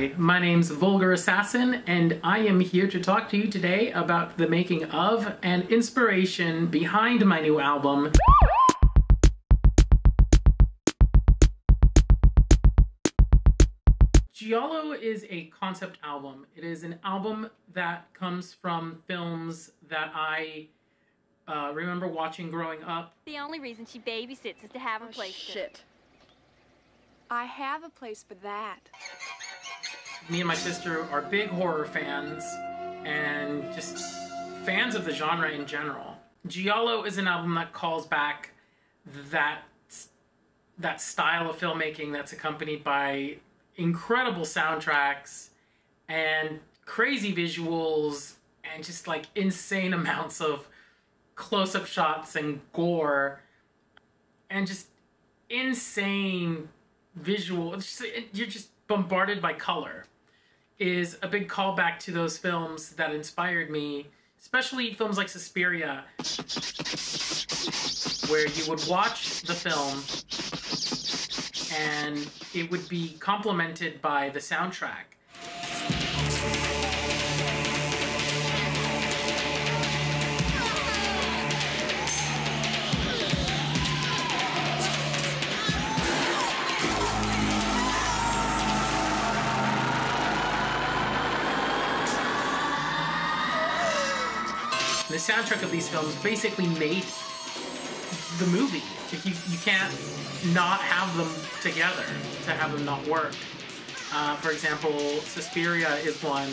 Hi, my name's Vulgar Assassin, and I am here to talk to you today about the making of and inspiration behind my new album. Giallo is a concept album. It is an album that comes from films that I uh, remember watching growing up. The only reason she babysits is to have a Oh, place to. shit. I have a place for that. Me and my sister are big horror fans and just fans of the genre in general. Giallo is an album that calls back that that style of filmmaking that's accompanied by incredible soundtracks and crazy visuals and just like insane amounts of close-up shots and gore and just insane visual just, you're just bombarded by color is a big callback to those films that inspired me especially films like Suspiria where you would watch the film and it would be complemented by the soundtrack soundtrack of these films basically made the movie. If you you can't not have them together to have them not work. Uh, for example, Suspiria is one.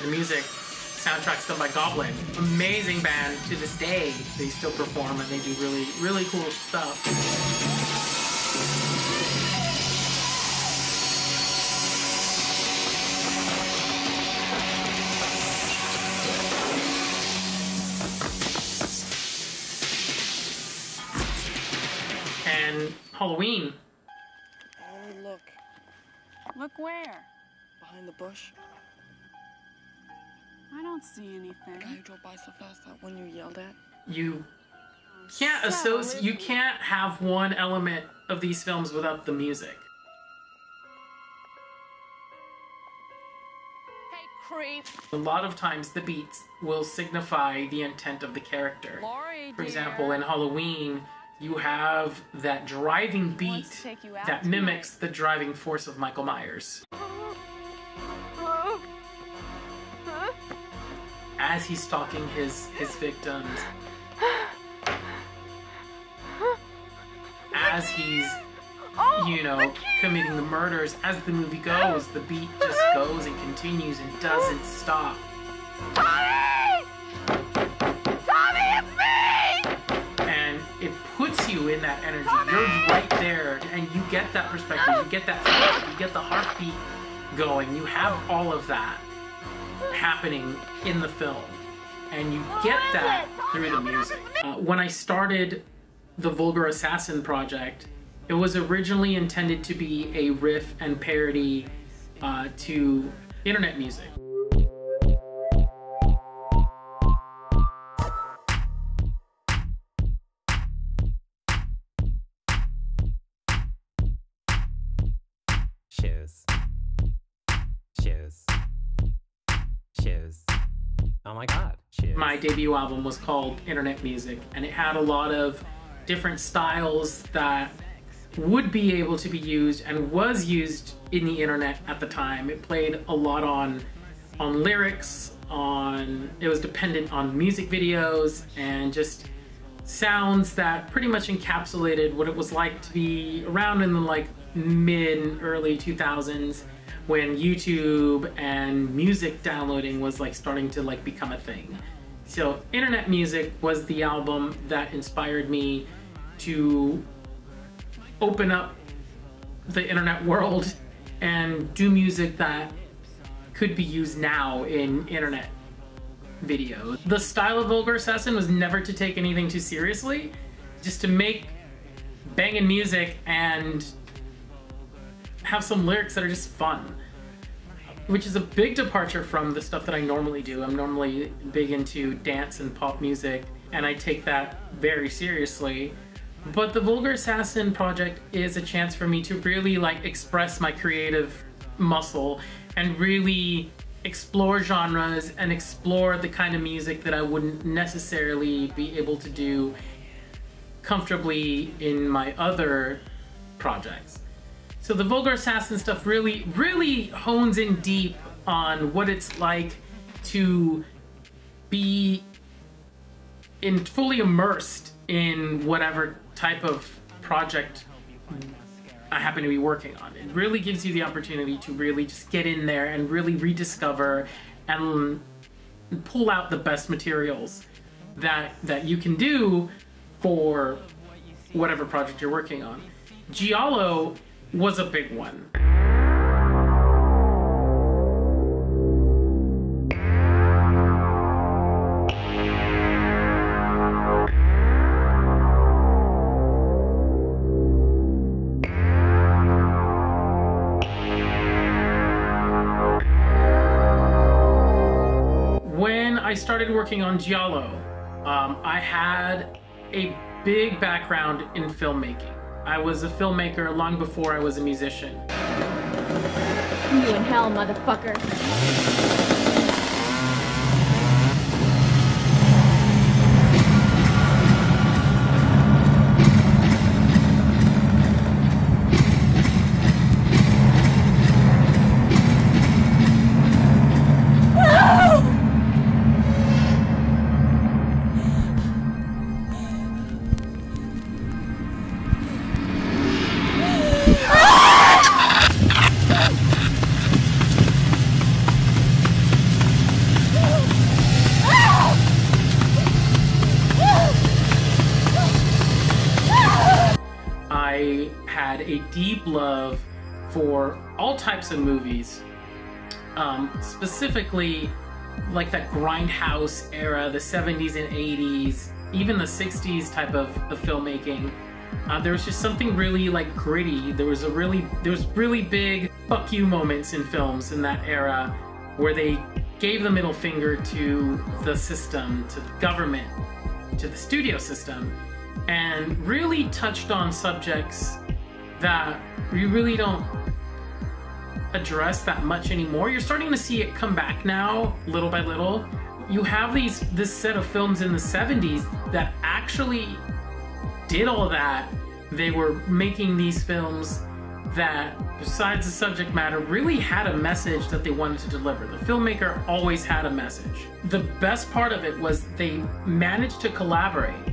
The music soundtrack's done by Goblin, amazing band to this day. They still perform and they do really really cool stuff. And Halloween Oh, look. Look where? Behind the bush. I don't see The guy anything. who drove by so fast that one you yelled at. you oh, can't So, associate you can't have one element of these films without the music Hey, creep. a lot of times the beats will signify the intent of the character Lori, for dear. example in halloween you have that driving beat Wants to take you out that tonight. mimics the driving force of michael myers as he's stalking his his victims as he's you know committing the murders as the movie goes the beat just goes and continues and doesn't stop and you in that energy. You're right there and you get that perspective. You get that feel, you get the heartbeat going. You have all of that happening in the film and you get that through the music. Uh, when i started the vulgar assassin project it was originally intended to be a riff and parody uh, to internet music my debut album was called Internet Music, and it had a lot of different styles that would be able to be used and was used in the internet at the time. It played a lot on on lyrics, on it was dependent on music videos and just sounds that pretty much encapsulated what it was like to be around in the like mid early 2000s when YouTube and music downloading was like starting to like become a thing. So Internet Music was the album that inspired me to open up the internet world and do music that could be used now in internet video. The style of Vulgar Assassin was never to take anything too seriously, just to make banging music and have some lyrics that are just fun. Which is a big departure from the stuff that I normally do. I'm normally big into dance and pop music, and I take that very seriously. But the Vulgar Assassin project is a chance for me to really like express my creative muscle and really explore genres and explore the kind of music that I wouldn't necessarily be able to do comfortably in my other projects. So the Vulgar Assassin stuff really, really hones in deep on what it's like to be in fully immersed in whatever type of project I happen to be working on. It really gives you the opportunity to really just get in there and really rediscover and pull out the best materials that that you can do for whatever project you're working on. Giallo was a big one. When I started working on Giallo, um, I had a big background in filmmaking. I was a filmmaker long before I was a musician. You in hell, motherfucker. For all types of movies, um, specifically like that grindhouse era, the 70s and 80s, even the 60s type of, of filmmaking. Uh, there was just something really like gritty. There was a really there was really big fuck you moments in films in that era where they gave the middle finger to the system, to the government, to the studio system, and really touched on subjects that we really don't address that much anymore. You're starting to see it come back now, little by little. You have these this set of films in the 70s that actually did all that. They were making these films that, besides the subject matter, really had a message that they wanted to deliver. The filmmaker always had a message. The best part of it was they managed to collaborate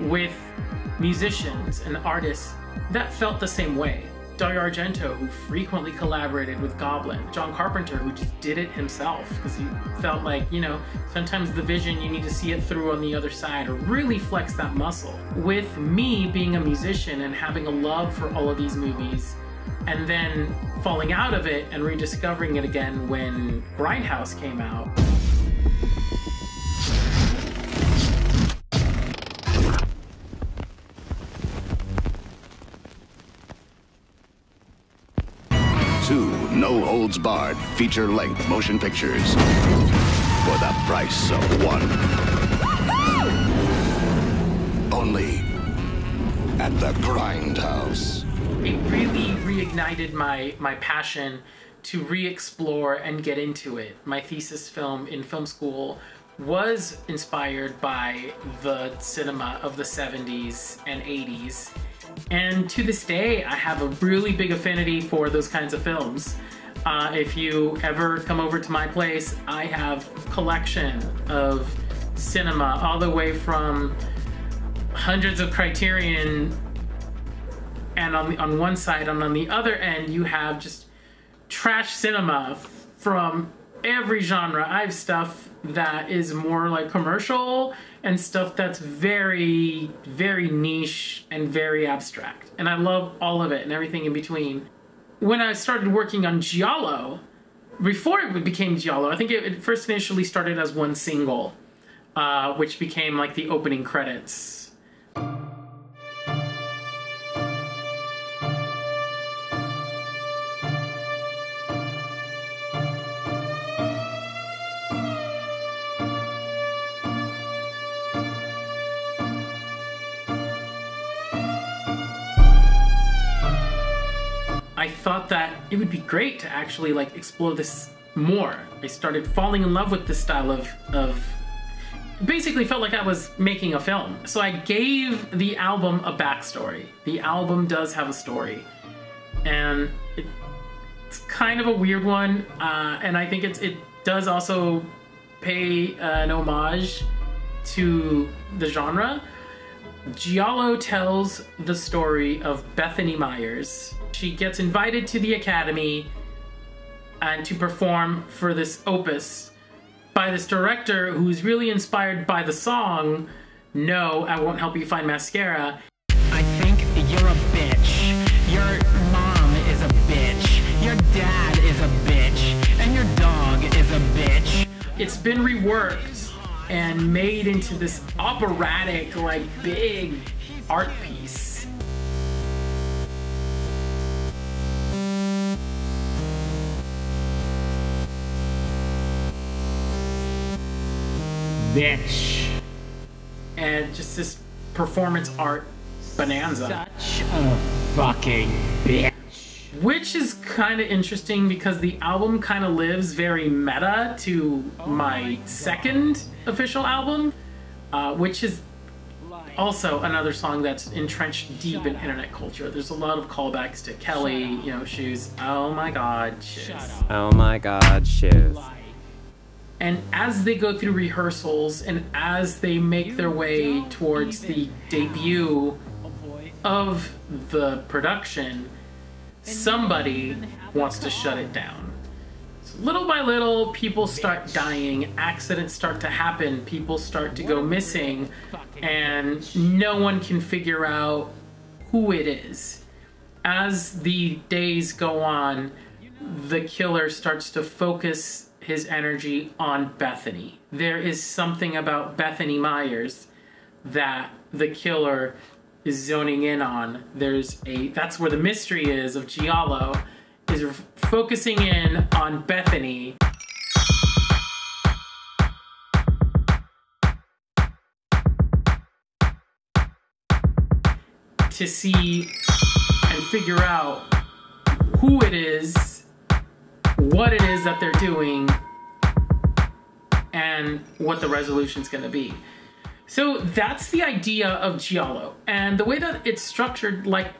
with musicians and artists that felt the same way. Dario Argento, who frequently collaborated with Goblin, John Carpenter, who just did it himself because he felt like, you know, sometimes the vision you need to see it through on the other side or really flex that muscle. With me being a musician and having a love for all of these movies, and then falling out of it and rediscovering it again when Grindhouse came out. Holds barred feature length motion pictures for the price of one. Only at the Grindhouse. it really reignited my my passion to re-explore and get into it. My thesis film in film school was inspired by the cinema of the 70s and 80s. And to this day, I have a really big affinity for those kinds of films. Uh, if you ever come over to my place, I have collection of cinema all the way from hundreds of Criterion and on the, on one side and on the other end you have just trash cinema from every genre. I have stuff that is more like commercial and stuff that's very very niche and very abstract. And i love all of it and everything in between when i started working on giallo before it became giallo i think it, it first initially started as one single uh, which became like the opening credits great to actually like explore this more. I started falling in love with this style of of basically felt like I was making a film. So I gave the album a backstory. The album does have a story. And it's kind of a weird one. Uh, and I think it's it does also pay uh, an homage to the genre. Giallo tells the story of Bethany Myers. She gets invited to the academy and to perform for this opus by this director who's really inspired by the song No, I Won't Help You Find Mascara. I think you're a bitch. Your mom is a bitch. Your dad is a bitch. And your dog is a bitch. It's been reworked and made into this operatic, like big art piece. Bitch. And just this performance art bonanza. Such a fucking bitch. Which is kind of interesting because the album kind of lives very meta to my second official album, uh, which is also another song that's entrenched deep in internet culture. There's a lot of callbacks to Kelly, you know, shoes. Oh my god, shiz. Oh my god, shiz. And as they go through rehearsals and as they make their way towards the debut of the production, somebody wants to shut it down. So little by little, people start dying, accidents start to happen, people start to go missing, and no one can figure out who it is. As the days go on, the killer starts to focus his energy on Bethany. There is something about Bethany Myers that the killer is zoning in on. There's a that's where the mystery is of Giallo is focusing in on Bethany. To see and figure out who it is, what it is that they're doing, and what the resolution's gonna be. So that's the idea of Giallo. And the way that it's structured like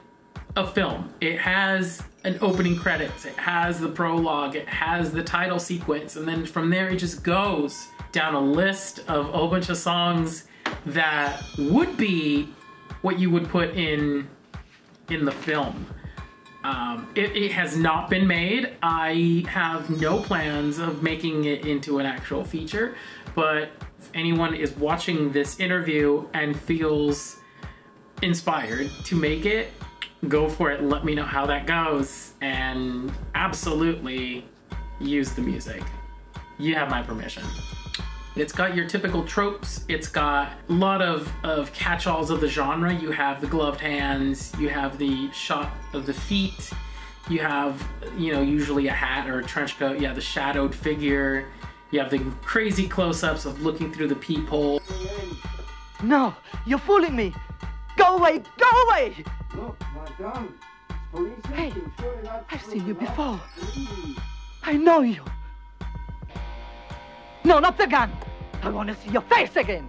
a film, it has an opening credits, it has the prologue, it has the title sequence, and then from there it just goes down a list of a whole bunch of songs that would be what you would put in in the film. Um, it, it has not been made. I have no plans of making it into an actual feature, but if anyone is watching this interview and feels inspired to make it, go for it. Let me know how that goes, and absolutely use the music. You have my permission. It's got your typical tropes. It's got a lot of, of catch-alls of the genre. You have the gloved hands, you have the shot of the feet, you have, you know, usually a hat or a trench coat, you have the shadowed figure, you have the crazy close-ups of looking through the peephole. No, you're fooling me. Go away, go away. Look, madame, police Hey, I've seen you before. I know you. No, not the gun. I want to see your face again.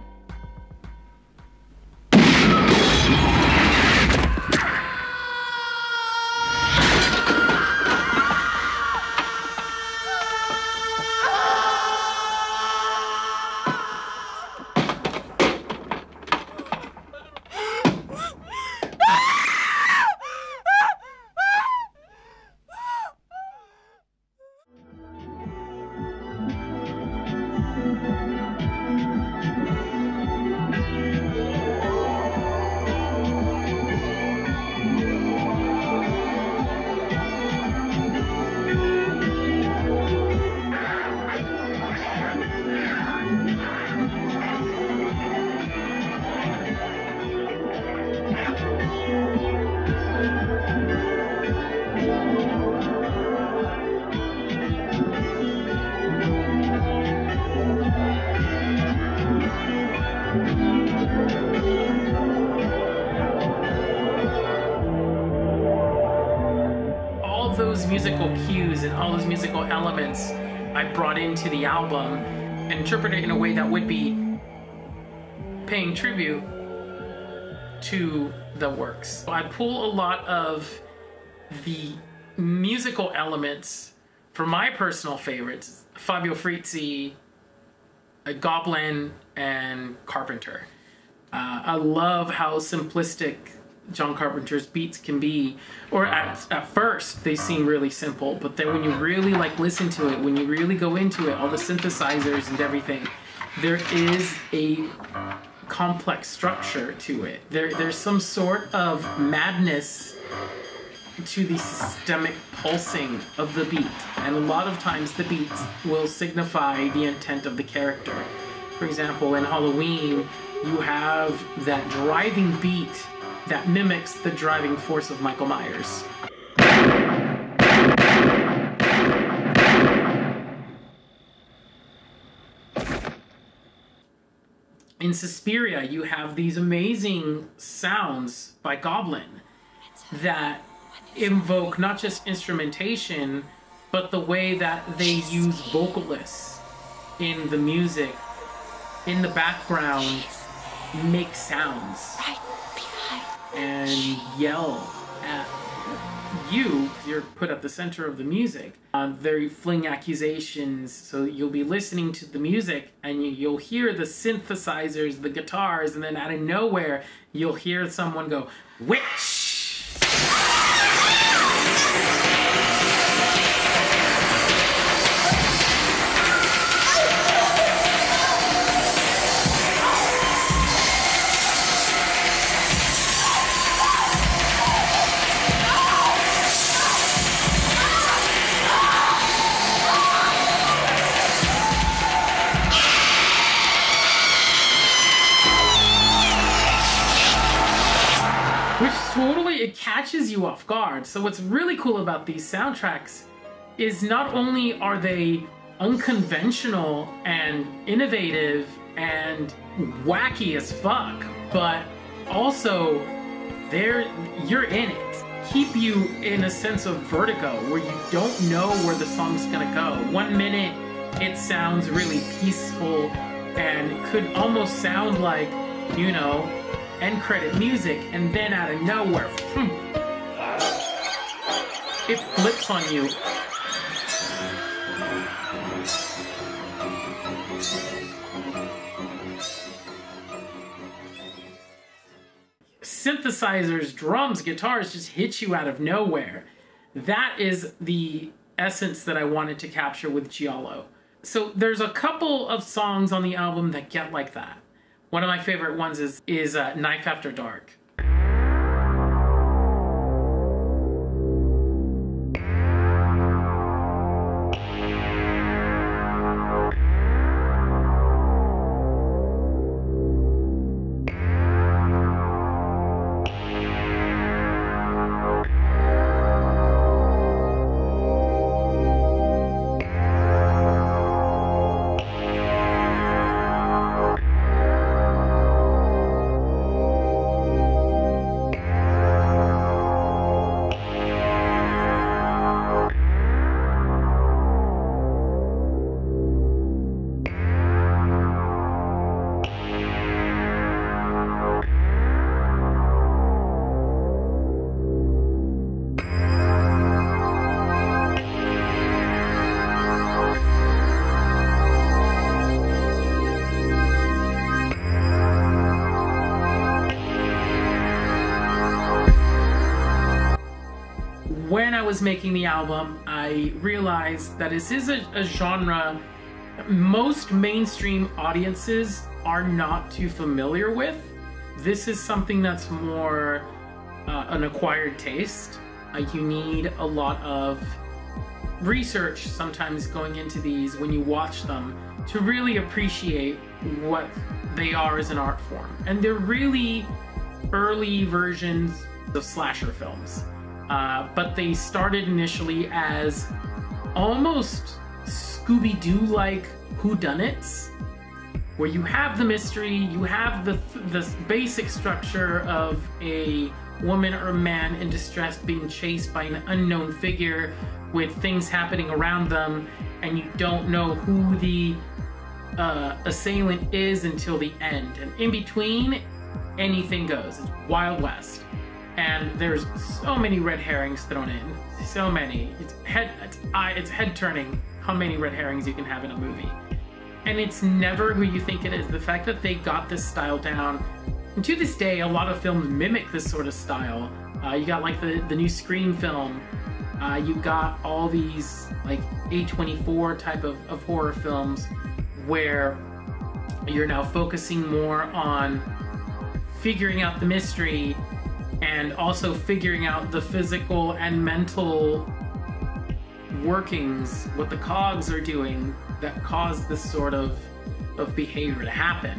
Elements I brought into the album and interpret it in a way that would be paying tribute to the works. I pull a lot of the musical elements from my personal favorites, Fabio Frizzi, Goblin, and Carpenter. Uh, I love how simplistic John Carpenter's beats can be, or at, at first they seem really simple, but then when you really like listen to it, when you really go into it, all the synthesizers and everything, there is a complex structure to it. There, there's some sort of madness to the systemic pulsing of the beat, and a lot of times the beats will signify the intent of the character. For example, in Halloween, you have that driving beat that mimics the driving force of Michael Myers. In Suspiria, you have these amazing sounds by Goblin that invoke not just instrumentation, but the way that they use vocalists in the music, in the background, make sounds and yell at you. You're put at the center of the music. Uh, they fling accusations, so you'll be listening to the music and you, you'll hear the synthesizers, the guitars, and then out of nowhere, you'll hear someone go, Witch! So what's really cool about these soundtracks is not only are they unconventional and innovative and wacky as fuck, but also they're you're in it. Keep you in a sense of vertigo where you don't know where the song's gonna go. One minute it sounds really peaceful and could almost sound like, you know, end credit music, and then out of nowhere, it flips on you. Synthesizers, drums, guitars just hit you out of nowhere. That is the essence that I wanted to capture with Giallo. So there's a couple of songs on the album that get like that. One of my favorite ones is is uh, Knife After Dark. When I was making the album, I realized that this is a, a genre most mainstream audiences are not too familiar with. This is something that's more uh, an acquired taste. Uh, you need a lot of research sometimes going into these when you watch them to really appreciate what they are as an art form. And they're really early versions of slasher films. Uh, but they started initially as almost Scooby Doo like whodunits, where you have the mystery, you have the the basic structure of a woman or man in distress being chased by an unknown figure with things happening around them, and you don't know who the uh, assailant is until the end. And in between, anything goes. It's Wild West. And there's so many red herrings thrown in. So many. It's head it's, eye, it's head turning how many red herrings you can have in a movie. And it's never who you think it is. The fact that they got this style down, and to this day, a lot of films mimic this sort of style. Uh, you got like the, the new Scream film. Uh, you got all these like A24 type of, of horror films where you're now focusing more on figuring out the mystery and also figuring out the physical and mental workings, what the cogs are doing that cause this sort of, of behavior to happen.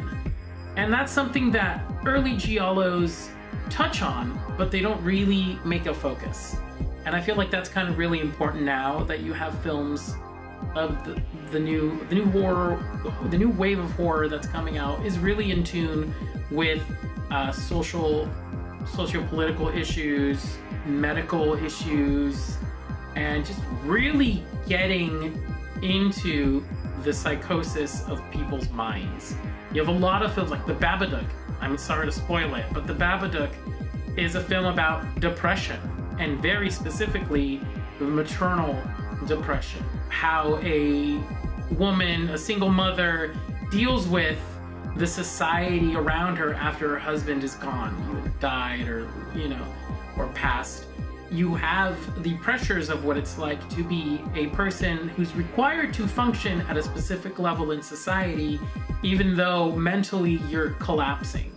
And that's something that early Giallos touch on, but they don't really make a focus. And I feel like that's kind of really important now that you have films of the, the new the new horror the new wave of horror that's coming out is really in tune with uh, social socio-political issues medical issues and just really getting into the psychosis of people's minds. You have a lot of films like the babadook. I'm sorry to spoil it but the babadook is a film about depression and very specifically the maternal depression. How a woman, a single mother, deals with the society around her after her husband is gone, died or, you know, or passed. You have the pressures of what it's like to be a person who's required to function at a specific level in society, even though mentally you're collapsing.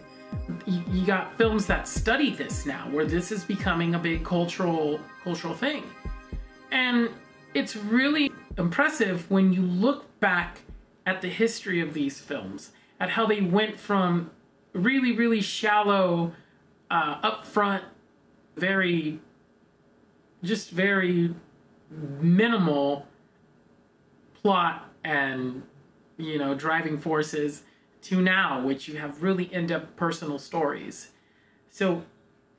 You got films that study this now, where this is becoming a big cultural cultural thing. And it's really impressive when you look back at the history of these films, at how they went from really, really shallow, uh, upfront, very, just very minimal plot and, you know, driving forces to now, which you have really in depth personal stories. So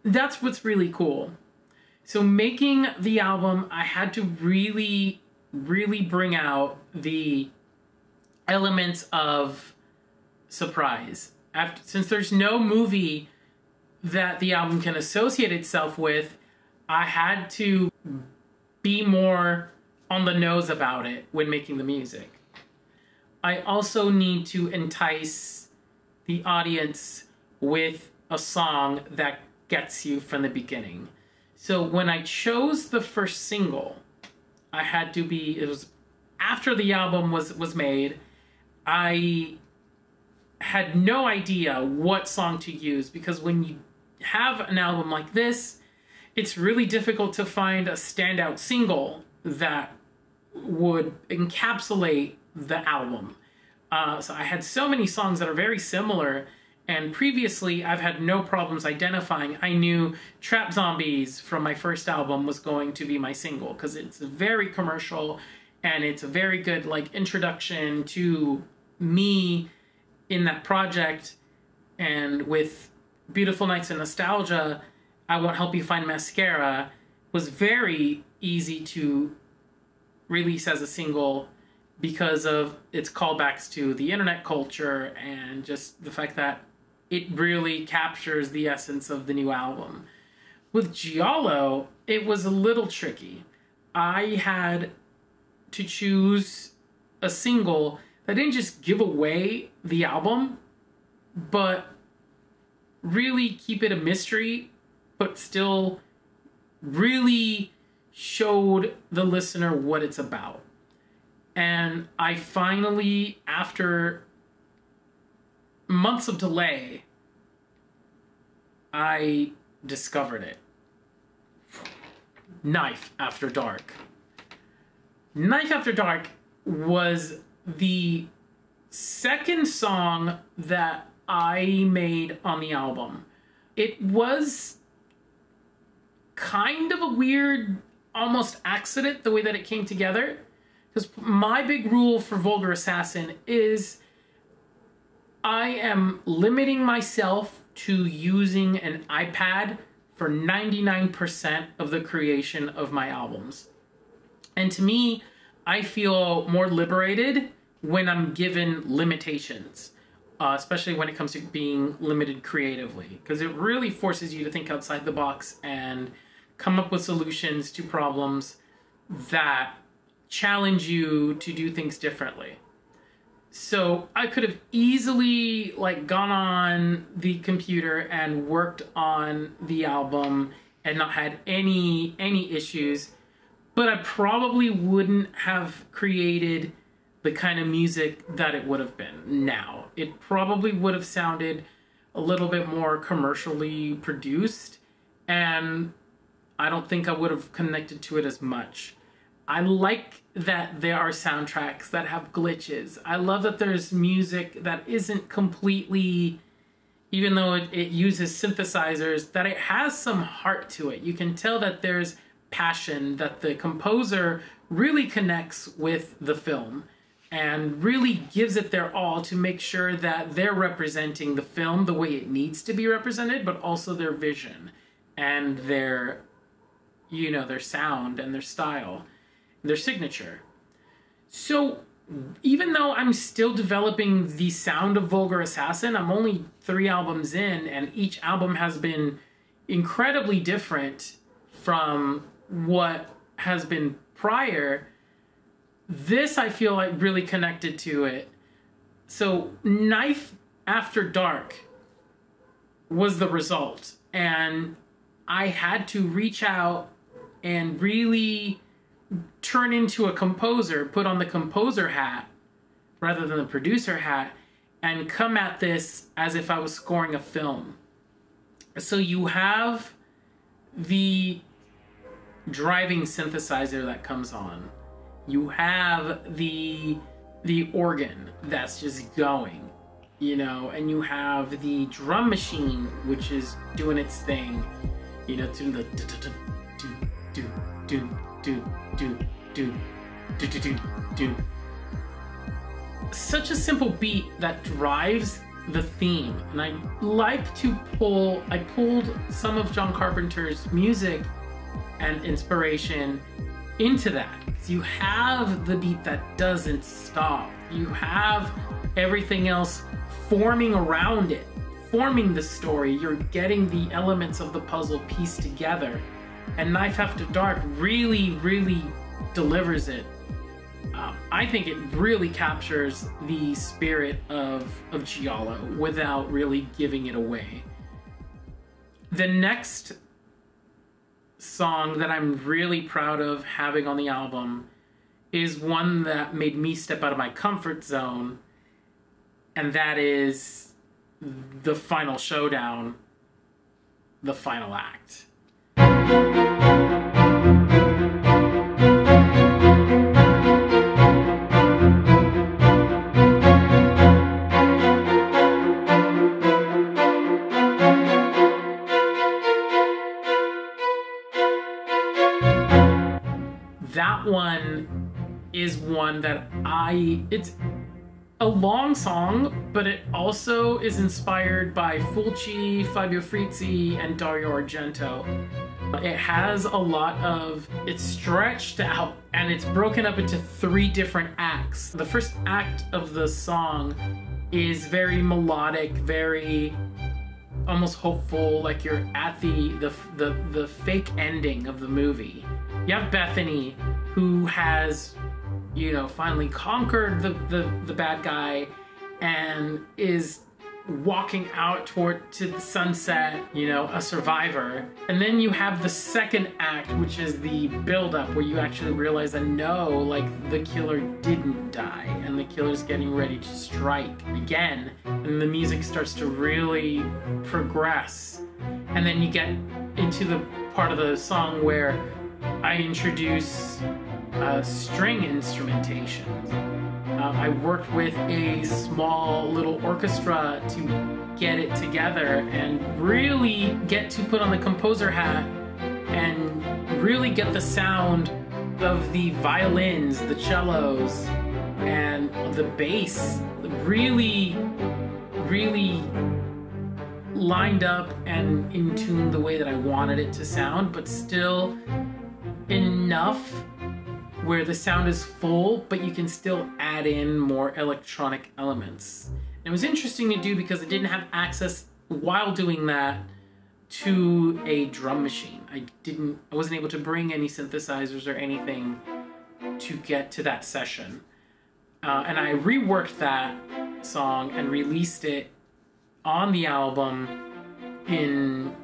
that's what's really cool. So making the album, I had to really really bring out the elements of surprise. After, since there's no movie that the album can associate itself with, I had to be more on the nose about it when making the music. I also need to entice the audience with a song that gets you from the beginning. So when I chose the first single, I had to be it was after the album was was made, I had no idea what song to use because when you have an album like this, it's really difficult to find a standout single that would encapsulate the album. Uh, so I had so many songs that are very similar and previously, I've had no problems identifying. I knew Trap Zombies from my first album was going to be my single because it's very commercial and it's a very good like introduction to me in that project. And with Beautiful Nights and Nostalgia, I Won't Help You Find Mascara was very easy to release as a single because of its callbacks to the internet culture and just the fact that it really captures the essence of the new album. With Giallo, it was a little tricky. I had to choose a single that didn't just give away the album, but really keep it a mystery, but still really showed the listener what it's about. And I finally, after months of delay, I discovered it. Knife After Dark. Knife After Dark was the second song that I made on the album. It was kind of a weird, almost accident the way that it came together. Because my big rule for Vulgar Assassin is I am limiting myself to using an iPad for 99% of the creation of my albums. And to me, I feel more liberated when I'm given limitations, uh, especially when it comes to being limited creatively, because it really forces you to think outside the box and come up with solutions to problems that challenge you to do things differently. So I could have easily like gone on the computer and worked on the album and not had any any issues, but I probably wouldn't have created the kind of music that it would have been now. It probably would have sounded a little bit more commercially produced and I don't think I would have connected to it as much. I like that there are soundtracks that have glitches. I love that there's music that isn't completely, even though it, it, uses synthesizers, that it has some heart to it. You can tell that there's passion, that the composer really connects with the film and really gives it their all to make sure that they're representing the film the way it needs to be represented, but also their vision and their, you know, their sound and their style their signature. So even though I'm still developing the sound of Vulgar Assassin, I'm only three albums in, and each album has been incredibly different from what has been prior. This I feel like really connected to it. So, Knife After Dark was the result, and I had to reach out and really turn into a composer, put on the composer hat rather than the producer hat, and come at this as if I was scoring a film. So you have the driving synthesizer that comes on. You have the the organ that's just going, you know, and you have the drum machine which is doing its thing, you know, to the do do do do do do do do do do. Such a simple beat that drives the theme, and I like to pull. I pulled some of John Carpenter's music and inspiration into that. You have the beat that doesn't stop. You have everything else forming around it, forming the story. You're getting the elements of the puzzle pieced together and Knife After Dark really, really delivers it. Um, I think it really captures the spirit of of Giallo without really giving it away. The next song that I'm really proud of having on the album is one that made me step out of my comfort zone, and that is the final showdown, the final act. Is one that I it's a long song, but it also is inspired by Fulci, Fabio Frizzi, and Dario Argento. It has a lot of, it's stretched out and it's broken up into three different acts. The first act of the song is very melodic, very almost hopeful, like you're at the, the, the, the fake ending of the movie. You have Bethany, who has, you know, finally conquered the, the, the bad guy and is walking out toward to the sunset, you know, a survivor. And then you have the second act, which is the build-up where you actually realize that no, like the killer didn't die and the killer's getting ready to strike again. And the music starts to really progress. And then you get into the part of the song where I introduce uh, string instrumentation. Uh, I worked with a small little orchestra to get it together and really get to put on the composer hat and really get the sound of the violins, the cellos, and the bass really, really lined up and in tune the way that I wanted it to sound, but still enough where the sound is full, but you can still add in more electronic elements. And it was interesting to do because I didn't have access while doing that to a drum machine. I didn't I wasn't able to bring any synthesizers or anything to get to that session. Uh, and I reworked that song and released it on the album in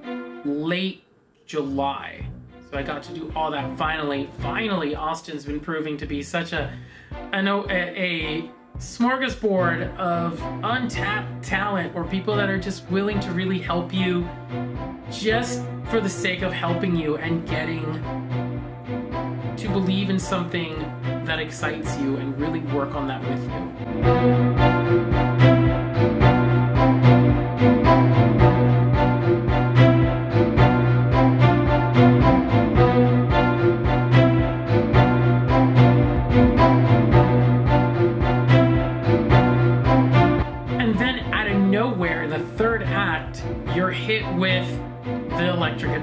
late July. So I got to do all that finally. Finally, Austin's been proving to be such a, I know, a, a smorgasbord of untapped talent or people that are just willing to really help you just for the sake of helping you and getting to believe in something that excites you and really work on that with you.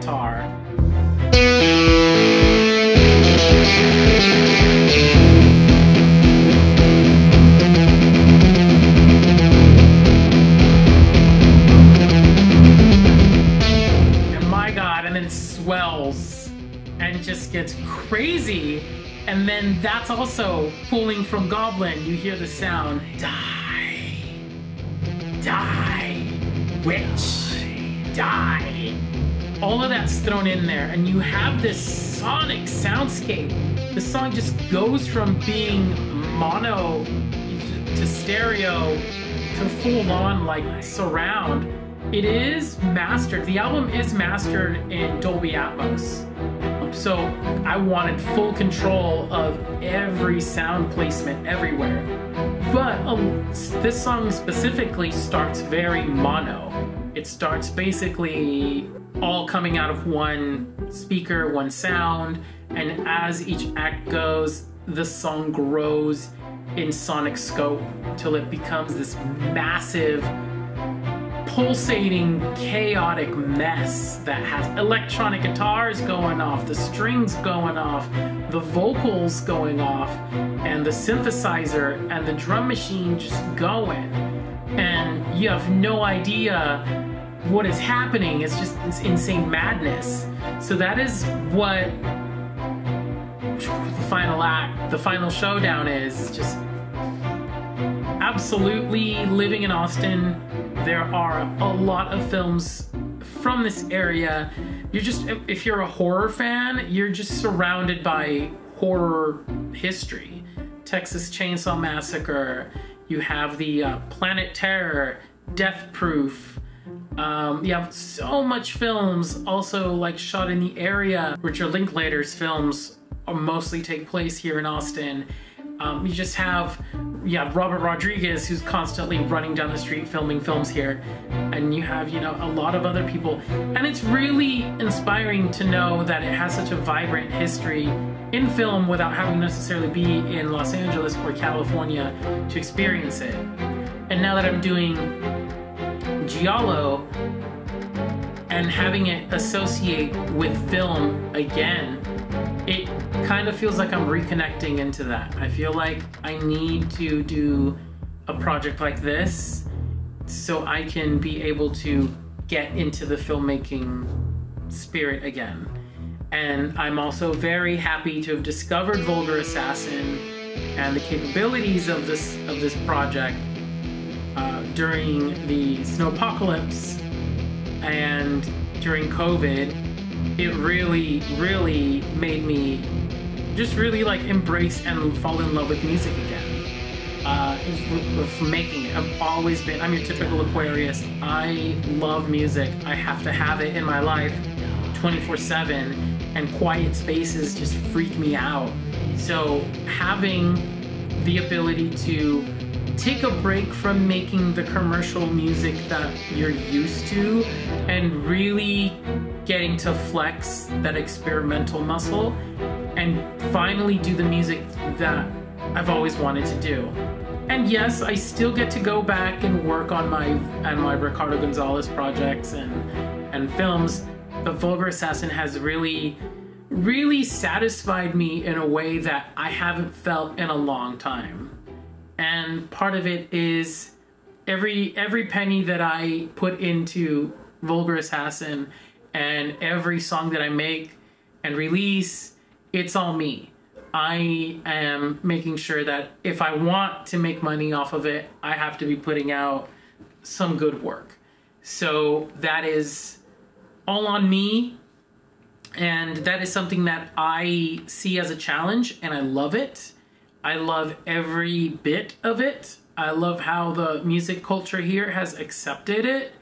Guitar. And my god, and then swells and just gets crazy. And then that's also pulling from Goblin. You hear the sound die, die, witch, die. All of that's thrown in there, and you have this sonic soundscape. The song just goes from being mono to stereo to full on like surround. It is mastered. The album is mastered in Dolby Atmos. So I wanted full control of every sound placement everywhere. But um, this song specifically starts very mono. It starts basically all coming out of one speaker, one sound, and as each act goes, the song grows in sonic scope till it becomes this massive pulsating, chaotic mess that has electronic guitars going off, the strings going off, the vocals going off, and the synthesizer and the drum machine just going. And you have no idea what is happening. It's just it's insane madness. So that is what the final act, the final showdown is. Just absolutely living in Austin. There are a lot of films from this area. You're just, if you're a horror fan, you're just surrounded by horror history. Texas Chainsaw Massacre, you have the uh, Planet Terror, Death Proof. Um, you have so much films also like shot in the area. Richard Linklater's films mostly take place here in Austin. Um, you just have, yeah, Robert Rodriguez, who's constantly running down the street filming films here. And you have, you know, a lot of other people. And it's really inspiring to know that it has such a vibrant history in film without having necessarily be in Los Angeles or California to experience it. And now that I'm doing Giallo and having it associate with film again, it kind of feels like I'm reconnecting into that. I feel like I need to do a project like this so I can be able to get into the filmmaking spirit again. And I'm also very happy to have discovered Vulgar Assassin and the capabilities of this of this project uh, during the snowpocalypse and during COVID it really, really made me just really like embrace and fall in love with music again. Uh, with making it, I've always been. I'm your typical Aquarius. I love music. I have to have it in my life, 24/7, and quiet spaces just freak me out. So having the ability to take a break from making the commercial music that you're used to and really getting to flex that experimental muscle and finally do the music that I've always wanted to do. and yes, I still get to go back and work on my and my Ricardo Gonzalez projects and and films. But Vulgar Assassin has really, really satisfied me in a way that I haven't felt in a long time. And part of it is every every penny that I put into Vulgar Assassin and every song that I make and release, it's all me. I am making sure that if I want to make money off of it, I have to be putting out some good work. So that is all on me. And that is something that I see as a challenge and I love it. I love every bit of it. I love how the music culture here has accepted it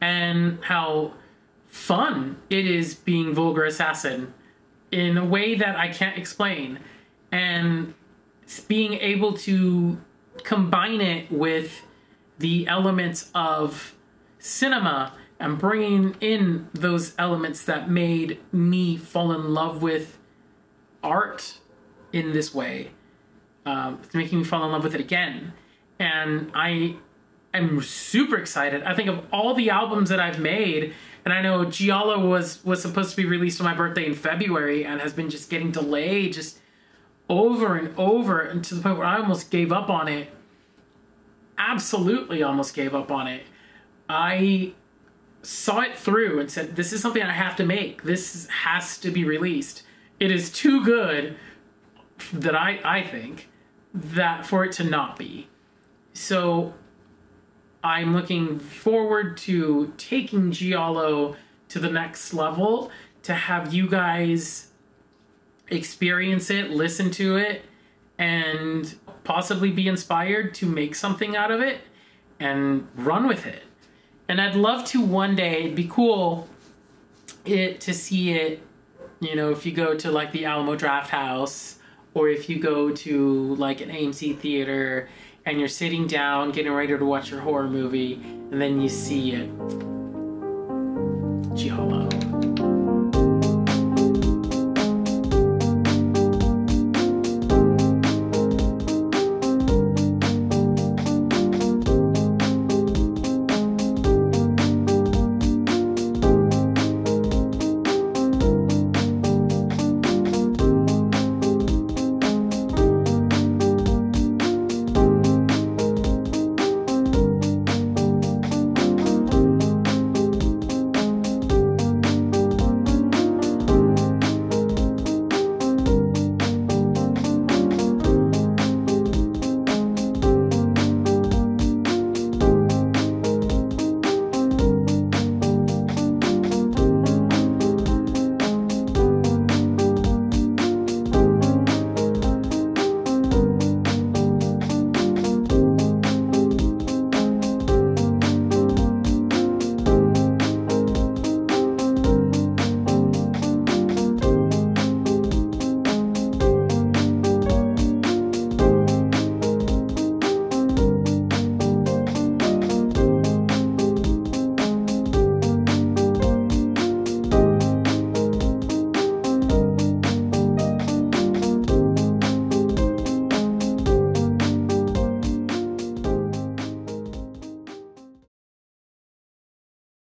and how fun it is being Vulgar Assassin in a way that I can't explain. And being able to combine it with the elements of cinema and bringing in those elements that made me fall in love with art in this way. Um, it's making me fall in love with it again. And I am super excited. I think of all the albums that I've made, and I know Giallo was was supposed to be released on my birthday in February and has been just getting delayed just over and over and to the point where I almost gave up on it. Absolutely almost gave up on it. I saw it through and said, This is something I have to make. This has to be released. It is too good that I, I think that for it to not be. So I'm looking forward to taking Giallo to the next level to have you guys experience it, listen to it, and possibly be inspired to make something out of it and run with it. And I'd love to one day, it'd be cool it to see it, you know, if you go to like the Alamo Draft House or if you go to like an AMC theater and you're sitting down getting ready to watch your horror movie and then you see it. Giallo.